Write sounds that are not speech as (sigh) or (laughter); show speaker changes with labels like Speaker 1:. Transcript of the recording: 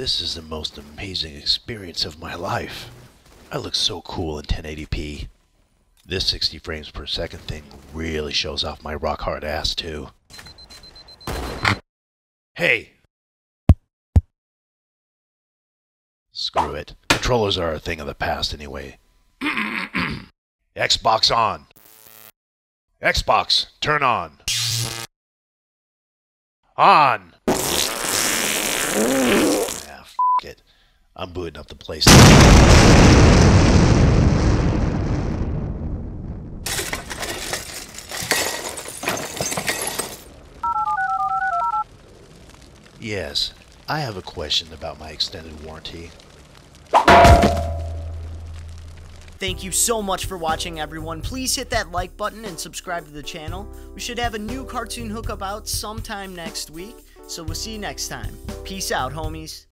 Speaker 1: This is the most amazing experience of my life. I look so cool in 1080p. This 60 frames per second thing really shows off my rock hard ass too. Hey! Screw it. Controllers are a thing of the past anyway. (clears throat) Xbox on! Xbox, turn on! On! I'm booting up the place. Yes, I have a question about my extended warranty.
Speaker 2: Thank you so much for watching, everyone. Please hit that like button and subscribe to the channel. We should have a new cartoon hookup out sometime next week, so we'll see you next time. Peace out, homies.